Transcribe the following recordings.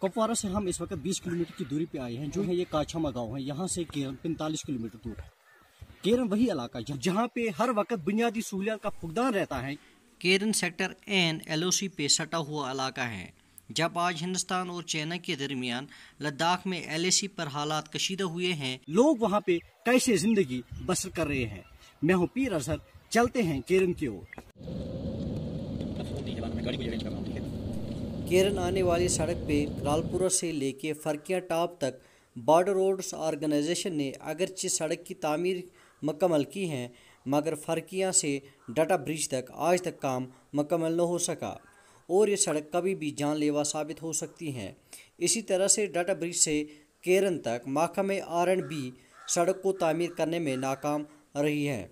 कुपवारा से हम इस वक्त 20 किलोमीटर की दूरी पे आए हैं जो है ये काछामा गाँव है। यहाँ से केरन 45 किलोमीटर दूर है। केरन वही इलाका है जहाँ पे हर वक्त बुनियादी सहूलियात का फुकदान रहता है। केरन सेक्टर एन एलओसी पे सटा हुआ इलाका है। जब आज हिंदुस्तान और चाइना के दरमियान लद्दाख में एलएसी पर हालात कशीदा हुए हैं लोग वहाँ पे कैसे ज़िंदगी बसर कर रहे हैं? मैं हूँ पीर अजहर। चलते हैं केरन की ओर। केरन आने वाली सड़क पे रालपुरा से लेके फरकिया टॉप तक बॉर्डर रोड्स ऑर्गेनाइजेशन ने अगरचे सड़क की तामीर मकमल की है मगर फरकिया से डाटा ब्रिज तक आज तक काम मकमल न हो सका और ये सड़क कभी भी जानलेवा साबित हो सकती हैं। इसी तरह से डाटा ब्रिज से केरन तक महकमे आर एंड बी सड़क को तामीर करने में नाकाम रही है।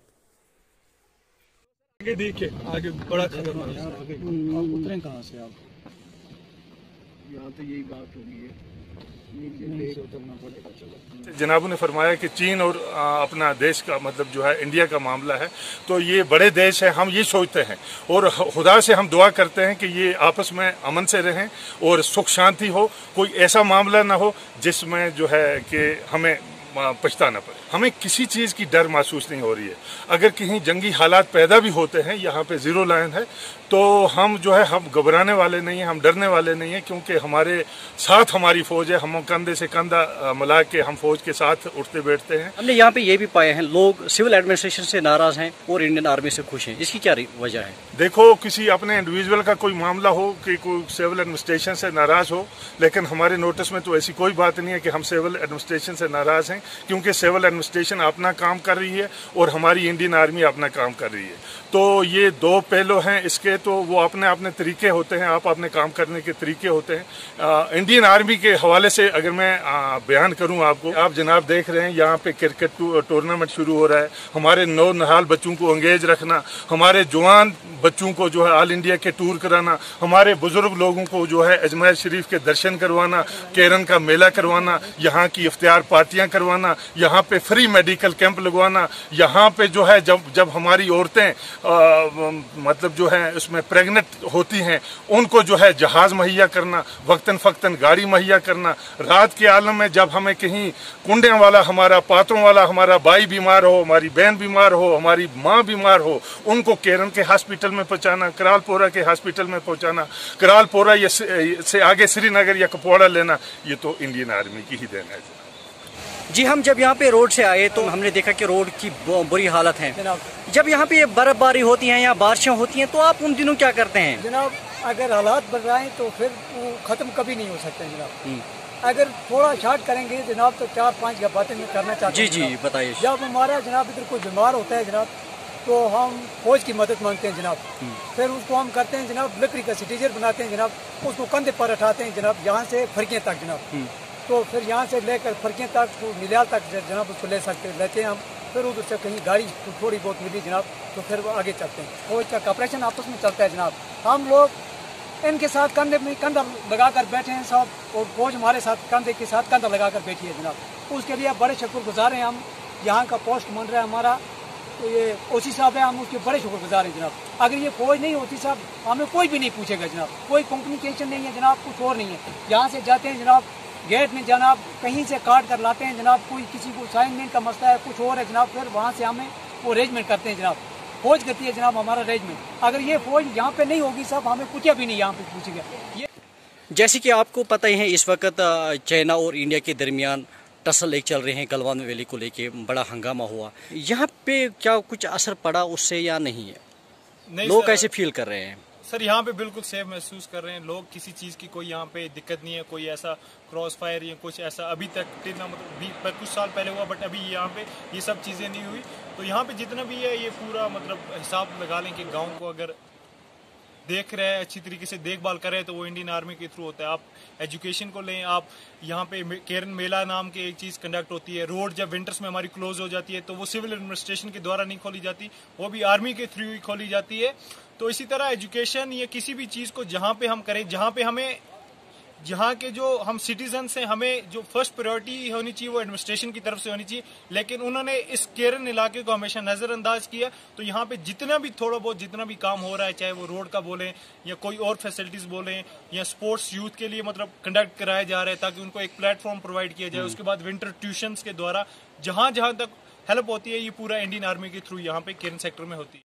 आगे देखिए आगे बड़ा खतरनाक उतरे कहाँ से आप? यहाँ तो यही बात होगी। है। जनाबों ने फरमाया कि चीन और आ, अपना देश का मतलब जो है इंडिया का मामला है। तो ये बड़े देश है हम ये सोचते हैं। और खुदा से हम दुआ करते हैं कि ये आपस में अमन से रहें और सुख शांति हो। कोई ऐसा मामला ना हो जिसमें जो है कि हमें पछताना पड़े। हमें किसी चीज़ की डर महसूस नहीं हो रही है। अगर कहीं जंगी हालात पैदा भी होते हैं यहाँ पे ज़ीरो लाइन है तो हम जो है हम घबराने वाले नहीं हैं हम डरने वाले नहीं हैं क्योंकि हमारे साथ हमारी फ़ौज है। हम कंधे से कंधा मिला के हम फौज के साथ उठते बैठते हैं। हमने यहाँ पे ये भी पाए हैं लोग सिविल एडमिनिस्ट्रेशन से नाराज़ हैं और इंडियन आर्मी से खुश हैं। इसकी क्या वजह है? देखो किसी अपने इंडिविजुअल का कोई मामला हो कि कोई सिविल एडमिनिस्ट्रेशन से नाराज़ हो लेकिन हमारे नोटिस में तो ऐसी कोई बात नहीं है कि हम सिविल एडमिनिस्ट्रेशन से नाराज़ हैं। क्योंकि सिविल एडमिनिस्ट्रेशन अपना काम कर रही है और हमारी इंडियन आर्मी अपना काम कर रही है। तो ये दो पहलू हैं इसके तो वो अपने अपने तरीके होते हैं, आप अपने काम करने के तरीके होते हैं। इंडियन आर्मी के हवाले से अगर मैं बयान करूँ आपको, आप जनाब देख रहे हैं, यहाँ पे क्रिकेट टूर्नामेंट शुरू हो रहा है। हमारे नौ नहाल बच्चों को अंगेज रखना, हमारे जवान बच्चों को जो है ऑल इंडिया के टूर कराना, हमारे बुज़ुर्ग लोगों को जो है अजमेर शरीफ के दर्शन करवाना, केरन का मेला करवाना, यहाँ की इफ्तार पार्टियाँ करवाना यहाँ पे फ्री मेडिकल कैंप लगवाना, यहाँ पे जो है जब जब हमारी औरतें मतलब जो है, उसमें प्रेग्नेंट होती हैं, उनको जो है जहाज़ मुहैया करना, वक्तन फ़क्तन गाड़ी मुहैया करना, रात के आलम में जब हमें कहीं कुंडे वाला हमारा पातों वाला हमारा भाई बीमार हो, हमारी बहन बीमार हो, हमारी माँ बीमार हो, उनको केरन के हॉस्पिटल में पहुँचाना, करालपोरा के हॉस्पिटल में पहुँचाना, करालपोरा से आगे श्रीनगर या कपवाड़ा लेना, ये तो इंडियन आर्मी की ही देना है। जी हम जब यहाँ पे रोड से आए तो हमने देखा कि रोड की बुरी हालत है। जब यहाँ पे बर्फबारी होती है या बारिशें होती हैं तो आप उन दिनों क्या करते हैं? जनाब अगर हालात बढ़ रहे हैं तो फिर वो खत्म कभी नहीं हो सकते जनाब। अगर थोड़ा शार्ट करेंगे जनाब तो चार पाँच बातें में करना चाहते जी जी बताइए। जब हमारा जनाब इधर कोई बीमार होता है जनाब तो हम फौज की मदद मांगते हैं जनाब। फिर उसको हम करते हैं जनाब लकड़ी का सिटीजर बनाते हैं जनाब उसको कंधे पर उठाते हैं जनाब यहाँ से फरकियाँ तक जनाब। तो फिर यहाँ से लेकर फरकियाँ तक मिलियाल तक जनाब उसको ले सकते, लेते हैं हम। फिर उधर से कहीं गाड़ी तो थोड़ी बहुत मिली जनाब तो फिर वो आगे चलते हैं। फौज का कॉपरेशन आपस में चलता है जनाब? हम लोग इनके साथ कंधे में, कंधा लगा कर बैठे हैं सब, और फौज हमारे साथ, कंधे के साथ कंधा लगा कर बैठी है जनाब। उसके लिए बड़े शुक्र गुजार हैं हम, यहाँ का पोस्ट बन रहा है हमारा तो ये ओसी साहब है, हम उसके बड़े शुक्र गुजार हैं जनाब। अगर ये फौज नहीं होती साहब, हमें कोई भी नहीं पूछेगा जनाब। कोई कम्युनिकेशन नहीं है जनाब, कुछ और नहीं है। यहाँ से जाते हैं जनाब गेट में जनाब कहीं से काट कर लाते हैं जनाब कोई किसी को असाइनमेंट का मसला है कुछ और है जनाब फिर वहाँ से हमें वो अरेंजमेंट करते हैं जनाब। फौज करती है जनाब हमारा अरेंजमेंट अगर ये फौज यहाँ पे नहीं होगी सब हमें कुछ भी नहीं यहाँ पे पूछेगा। ये जैसे कि आपको पता ही है इस वक्त चाइना और इंडिया के दरमियान टसल एक चल रहे हैं गलवान वैली को लेके बड़ा हंगामा हुआ। यहाँ पे क्या कुछ असर पड़ा उससे या नहीं है? लोग कैसे फील कर रहे हैं? सर, यहाँ पे बिल्कुल सेफ़ महसूस कर रहे हैं लोग। किसी चीज़ की कोई यहाँ पे दिक्कत नहीं है, कोई ऐसा क्रॉस फायर या कुछ ऐसा अभी तक कितना मतलब पर कुछ साल पहले हुआ, बट अभी यहाँ पे ये सब चीज़ें नहीं हुई। तो यहाँ पे जितना भी है, ये पूरा मतलब हिसाब लगा लें कि गाँव को अगर देख रहे हैं, अच्छी तरीके से देखभाल कर रहे हैं तो वो इंडियन आर्मी के थ्रू होता है। आप एजुकेशन को लें, आप यहाँ पे केरन मेला नाम की एक चीज़ कंडक्ट होती है। रोड जब विंटर्स में हमारी क्लोज हो जाती है तो वो सिविल एडमिनिस्ट्रेशन के द्वारा नहीं खोली जाती, वो भी आर्मी के थ्रू ही खोली जाती है। तो इसी तरह एजुकेशन या किसी भी चीज़ को जहाँ पे हम करें, जहाँ पे हमें यहाँ के जो हम सिटीजन हैं हमें जो फ़र्स्ट प्रायोरिटी होनी चाहिए वो एडमिनिस्ट्रेशन की तरफ़ से होनी चाहिए। लेकिन उन्होंने इस केरन इलाके को हमेशा नजरअंदाज किया। तो यहाँ पे जितना भी थोड़ा बहुत जितना भी काम हो रहा है चाहे वो रोड का बोलें या कोई और फैसिलिटीज़ बोलें या स्पोर्ट्स यूथ के लिए मतलब कंडक्ट कराया जा रहा है ताकि उनको एक प्लेटफॉर्म प्रोवाइड किया जाए। उसके बाद विंटर ट्यूशन के द्वारा जहाँ जहाँ तक हेल्प होती है ये पूरा इंडियन आर्मी के थ्रू यहाँ पे केरन सेक्टर में होती है।